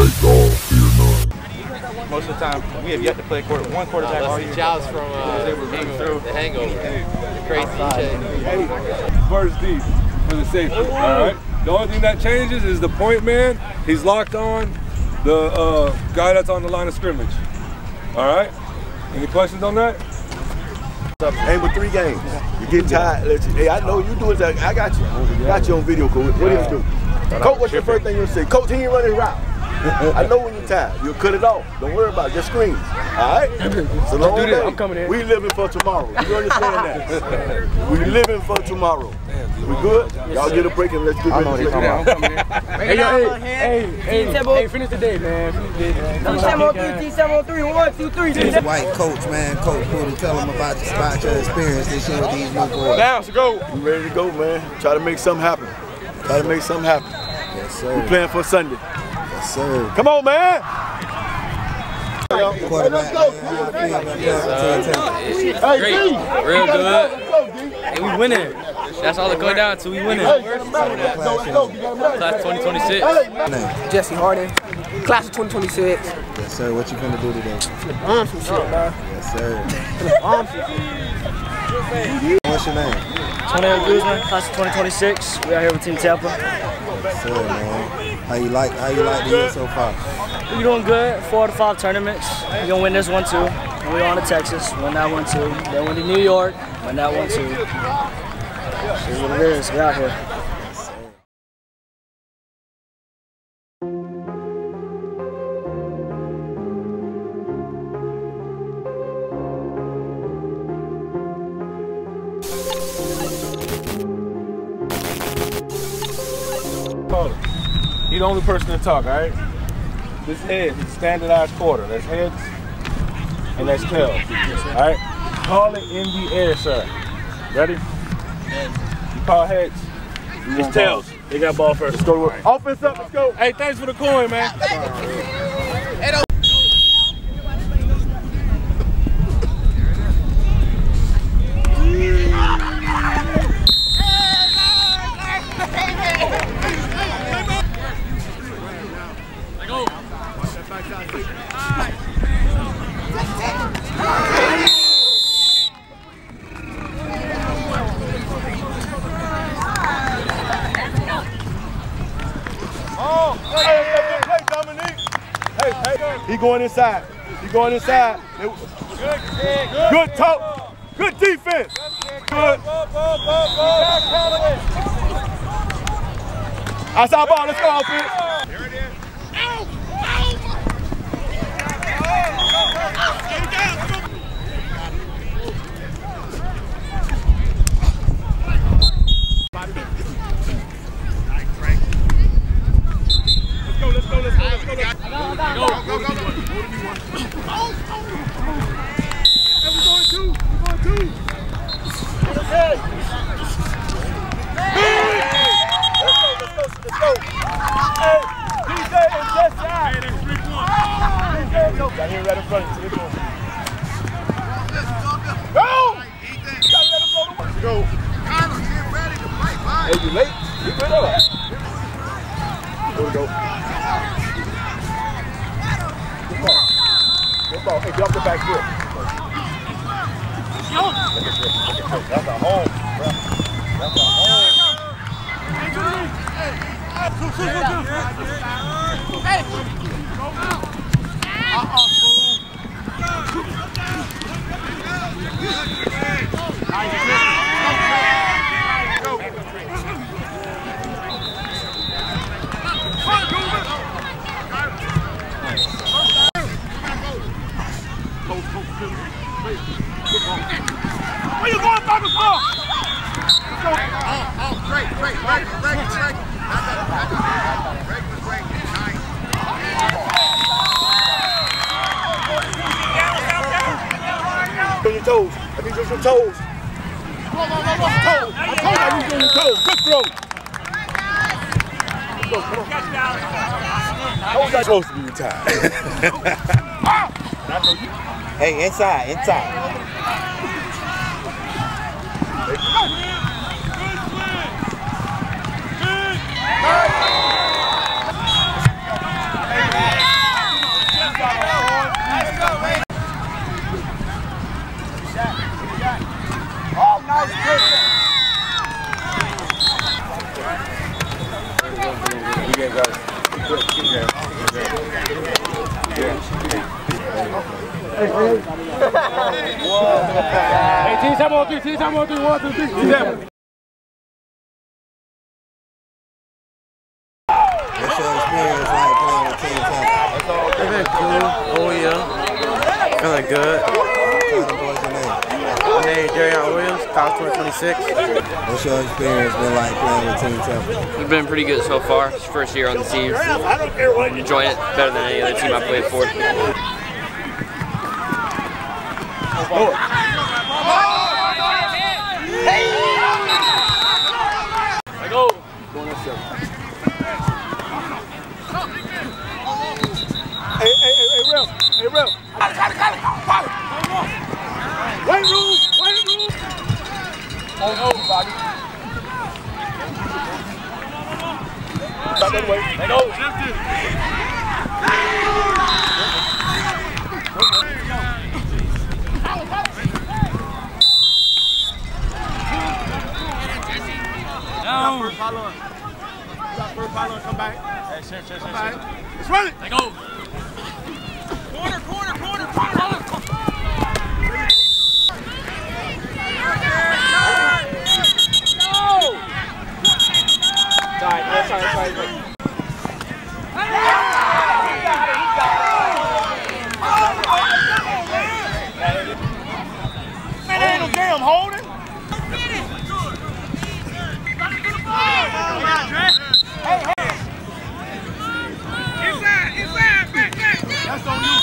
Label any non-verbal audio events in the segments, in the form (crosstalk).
fake dog, fear none. Most of the time, we have yet to play quarter, one quarterback all year. Giles from uh, They were running through. The Hangover. The crazy DJ. First deep for the safety. All right. The only thing that changes is the point man. He's locked on the uh, guy that's on the line of scrimmage. All right. Any questions on that? Hey, with three games, you get tired. Let you, hey, I know you do that. I got you. Got you on video, coach. What do you do? Coach, what's your first thing you say? Coach, he ain't running route. I know when you're tired. You'll cut it off. Don't worry about it. Just scream. All right? It's a long day. I'm coming in. We living for tomorrow. You understand that? we living for tomorrow. We good? Y'all get a break and let's get ready to play. I'm coming in. Hey, yo, hey, hey, hey, hey, finish the day, man. Finish the day, man. Come on, T703, T703, one, two, three. This white coach, man, coach Booty, tell them about, about your experience this year with these new boys. Down, so go. We ready to go, man. Try to make something happen. Try to make something happen. Yes, sir. We sir. playing for Sunday. Yes, sir. Come on, man. Quarterback, man, how you feel about Great. Real good. And we winning. That's all it goes down to. We winning. Class you 2026. Jesse Harden, class of 2026. Yes, sir. What you finna do today? Arm some shit, bro. Yes, sir. (laughs) Arm some shit. What's your name? Tonell Guzman, class of 2026. We out here with Team Tampa. Yes, sir, man. How you like? How you like the year so far? We're doing good. Four to five tournaments. We're gonna win this one too. And we on to Texas. Win that one too. Then win to New York. Win that one too. See what it is. We out here. The only person to talk, all right? This head is standardized quarter. That's heads and that's tails. All right? Call it in the air, sir. Ready? You call heads. It's tails. They got ball first. Let's go. to Offense up. Let's go. Hey, thanks for the coin, man. Hey, Dominique. Hey, hey. He going inside. He going inside. Good, good talk. Good defense. Good. Outside ball. Let's go, offense. Let's go, let's go, let's go, let's go. Let's go. Go, go, go, Hey, we're going two. We're going two. Okay. Let's go, let's go, let's go. Hey, DJ and Jesse out. Hey, that's three points. DJ, go. Got him right in front of you. Go. Go! You gotta let him go to work. Go. Hey, you late? You good up. Here we go. Good ball. Good ball. Hey, get off the back foot. Look at this. Look at this. That's a home, bro. That's a home. Where you going? Let's go. On your toes. I need you on your toes. Toes. I told you I you on your toes. Good throw. Go, on. How was I supposed to be retired? Hey, inside, inside. game, guys. Good, good game. Good game. Hey, team time on three, team time on three, one, two, three, team time. What's your experience like playing with Team Tampa? It's been cool. Oh yeah. Feeling good. Boys your name. My name is Darion Williams, College 2026. What's your experience been like playing with Team Tampa? It's been pretty good so far. It's first year on the team. Enjoying it better than any other team I played for. Hey, hey, hey, hey, Ralph. Hey, Ralph. Wait room, wait room. Oh no, Bobby. Stop that way. Let go. First follower. First follower, come back. Hey, shit, shit, shit, shit. Let's run it. Let go. Sorry, no, sorry, sorry. sorry. Man, ain't no damn holding.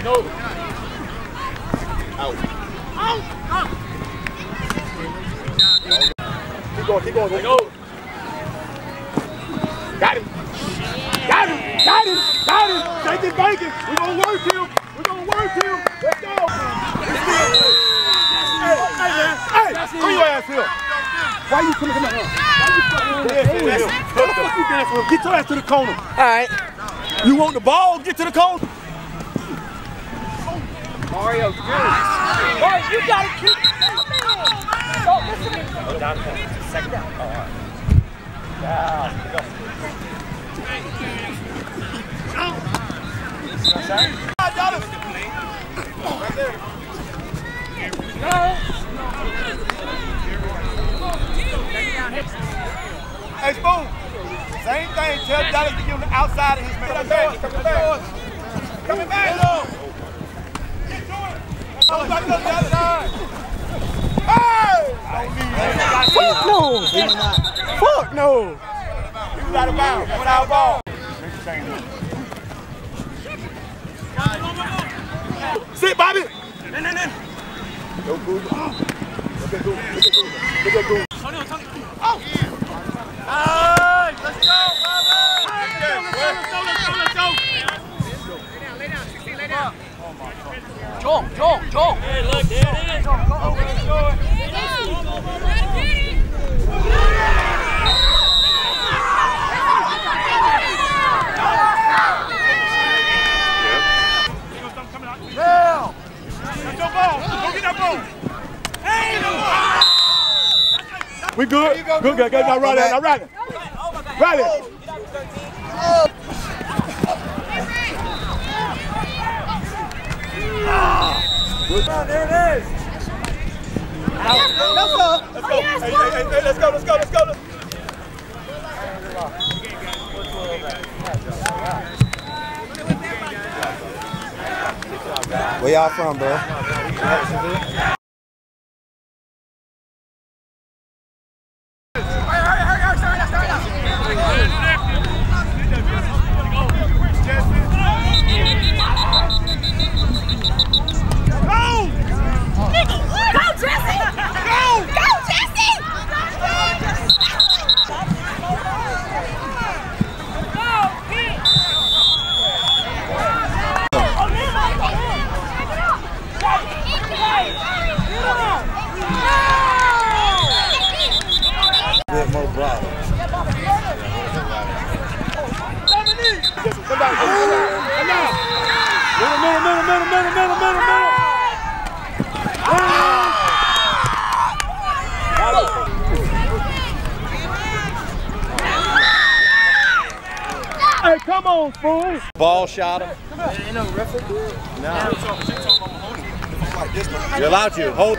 you got. Let go. Keep going, go. Got him. Got him. Got him. Got him. Shake bake it. We're work him. We're work him. Let's go. Hey, man. Hey, bring your ass here. Why you coming him? Get your ass to the corner. All right. You want the ball? Get to the corner. Mario, good. Boy, you gotta keep. Don't listen to me. Second down. Oh, all right. Hey, Spoon. Same thing. Tell Dallas to get on the outside of his man. Coming back. Coming back. Coming back. Come back to the other side. Hey! Fuck no. Fuck no. He was out of bounds. Out. Sit, Bobby. Go, Google. Look at Google. Look at Google. Look at Google. Joel, Joel, Joel. Now. That's your ball. Go get that ball. We good? Good, good, good. Now run it, now run it. There it is. Let's go. Let's go. Hey, hey, hey, let's go, let's go, let's go. Let's go. Where y'all from, bro? middle, middle, middle, middle, middle, middle, middle. Come on, fool. Ball shot him. Ain't no referee. No. You're allowed to. Hold.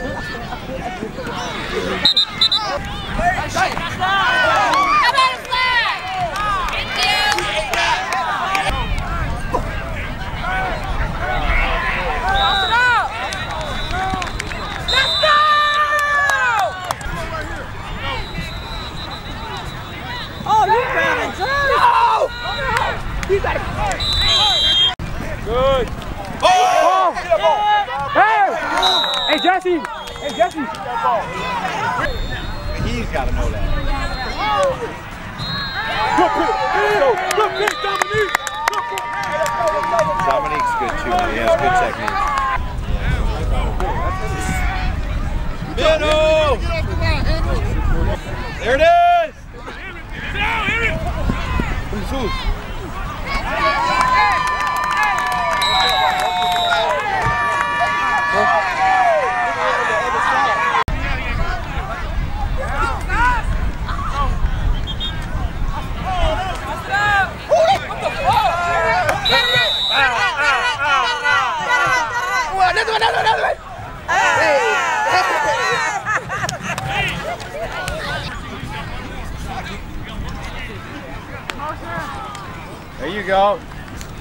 Oh, you got it, No! You got it. Good. Oh! Hey! Hey, Jesse! Hey, Jesse! He's got to know that. Dominique's good too. He has good technique. There it is. Who's who?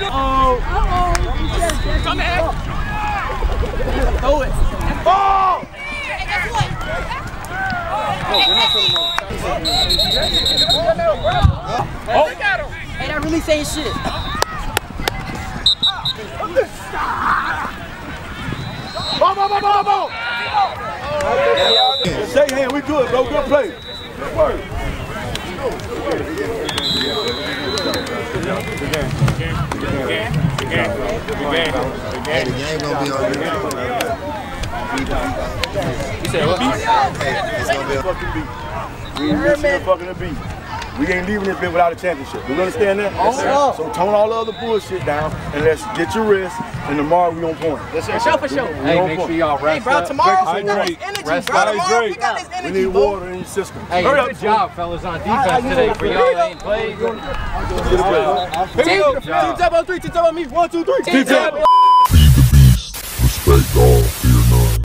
him! Oh! Come ahead! Throw it! Ball! Oh! Hey, that really saying shit. Ball, ball, ball, ball, ball! Shake hand, we good, bro. Good play. Good work. Hey, the game gonna be on you. You said what? Hey, It's gonna be on Fucking beat. We ain't missing the fucking beat. We ain't leaving this bit without a championship. Do you understand that? Yes, sir. So tone all the other bullshit down and let's get your wrist and tomorrow we on point. For sure, for sure. We Hey, on make point. sure y'all Hey, rest bro, up. tomorrow we got this energy, Rest bro. Tomorrow we got this We need bro. water in your system. Hey, Hurry up, good job, fellas, on defense today. For y'all that ain't played. Get it, Team, team, team, team, me. The beast. Respect all.